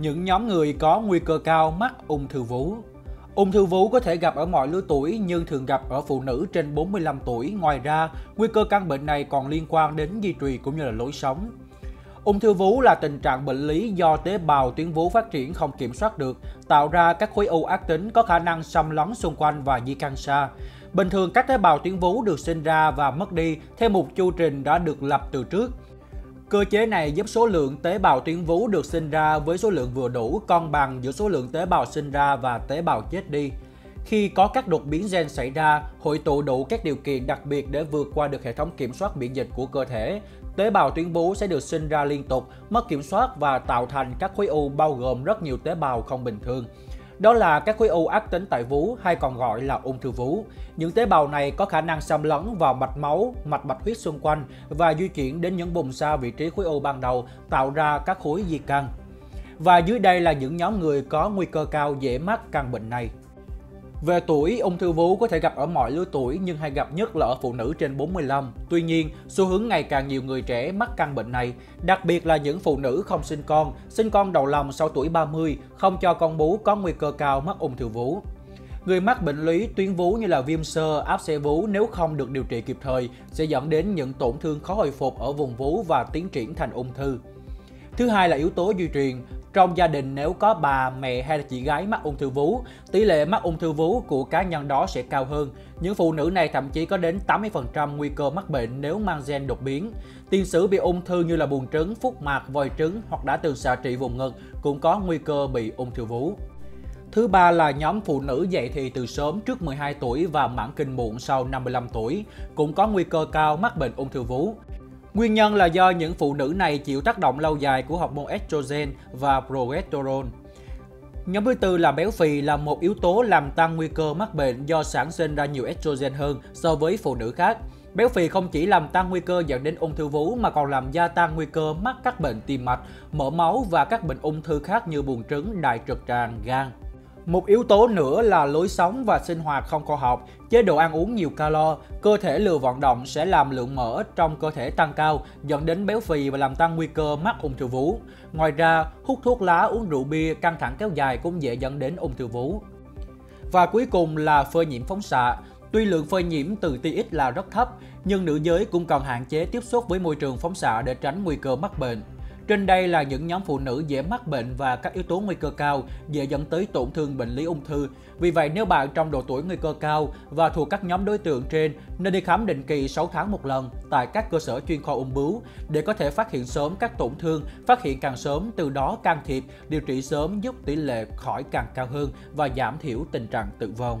Những nhóm người có nguy cơ cao mắc ung thư vú Ung thư vú có thể gặp ở mọi lứa tuổi nhưng thường gặp ở phụ nữ trên 45 tuổi. Ngoài ra, nguy cơ căn bệnh này còn liên quan đến di truyền cũng như là lối sống. Ung thư vú là tình trạng bệnh lý do tế bào tuyến vú phát triển không kiểm soát được, tạo ra các khối u ác tính có khả năng xâm lấn xung quanh và di căn xa. Bình thường các tế bào tuyến vú được sinh ra và mất đi theo một chu trình đã được lập từ trước. Cơ chế này giúp số lượng tế bào tuyến vú được sinh ra với số lượng vừa đủ cân bằng giữa số lượng tế bào sinh ra và tế bào chết đi. Khi có các đột biến gen xảy ra, hội tụ đủ các điều kiện đặc biệt để vượt qua được hệ thống kiểm soát miễn dịch của cơ thể, tế bào tuyến vú sẽ được sinh ra liên tục, mất kiểm soát và tạo thành các khối u bao gồm rất nhiều tế bào không bình thường. Đó là các khối u ác tính tại vú hay còn gọi là ung thư vú. Những tế bào này có khả năng xâm lấn vào mạch máu, mạch bạch huyết xung quanh và di chuyển đến những vùng xa vị trí khối u ban đầu, tạo ra các khối di căn. Và dưới đây là những nhóm người có nguy cơ cao dễ mắc căn bệnh này. Về tuổi, ung thư vú có thể gặp ở mọi lứa tuổi nhưng hay gặp nhất là ở phụ nữ trên 45. Tuy nhiên, xu hướng ngày càng nhiều người trẻ mắc căn bệnh này, đặc biệt là những phụ nữ không sinh con, sinh con đầu lòng sau tuổi 30, không cho con bú có nguy cơ cao mắc ung thư vú. Người mắc bệnh lý tuyến vú như là viêm sơ, áp xe vú nếu không được điều trị kịp thời sẽ dẫn đến những tổn thương khó hồi phục ở vùng vú và tiến triển thành ung thư. Thứ hai là yếu tố di truyền. Trong gia đình nếu có bà, mẹ hay là chị gái mắc ung thư vú, tỷ lệ mắc ung thư vú của cá nhân đó sẽ cao hơn. Những phụ nữ này thậm chí có đến 80% nguy cơ mắc bệnh nếu mang gen đột biến. Tiền sử bị ung thư như là buồng trứng, phúc mạc, vòi trứng hoặc đã từng xạ trị vùng ngực cũng có nguy cơ bị ung thư vú. Thứ ba là nhóm phụ nữ dậy thì từ sớm trước 12 tuổi và mãn kinh muộn sau 55 tuổi, cũng có nguy cơ cao mắc bệnh ung thư vú. Nguyên nhân là do những phụ nữ này chịu tác động lâu dài của hormone estrogen và progesterone. Nhóm thứ tư là béo phì là một yếu tố làm tăng nguy cơ mắc bệnh do sản sinh ra nhiều estrogen hơn so với phụ nữ khác. Béo phì không chỉ làm tăng nguy cơ dẫn đến ung thư vú mà còn làm gia tăng nguy cơ mắc các bệnh tim mạch, mỡ máu và các bệnh ung thư khác như buồng trứng, đại trực tràng, gan. Một yếu tố nữa là lối sống và sinh hoạt không khoa học, chế độ ăn uống nhiều calo, cơ thể lừa vận động sẽ làm lượng mỡ trong cơ thể tăng cao, dẫn đến béo phì và làm tăng nguy cơ mắc ung thư vú. Ngoài ra, hút thuốc lá, uống rượu bia, căng thẳng kéo dài cũng dễ dẫn đến ung thư vú. Và cuối cùng là phơi nhiễm phóng xạ. Tuy lượng phơi nhiễm từ tia X là rất thấp, nhưng nữ giới cũng cần hạn chế tiếp xúc với môi trường phóng xạ để tránh nguy cơ mắc bệnh. Trên đây là những nhóm phụ nữ dễ mắc bệnh và các yếu tố nguy cơ cao dễ dẫn tới tổn thương bệnh lý ung thư. Vì vậy, nếu bạn trong độ tuổi nguy cơ cao và thuộc các nhóm đối tượng trên, nên đi khám định kỳ 6 tháng một lần tại các cơ sở chuyên khoa ung bướu để có thể phát hiện sớm các tổn thương, phát hiện càng sớm, từ đó can thiệp, điều trị sớm giúp tỷ lệ khỏi càng cao hơn và giảm thiểu tình trạng tử vong.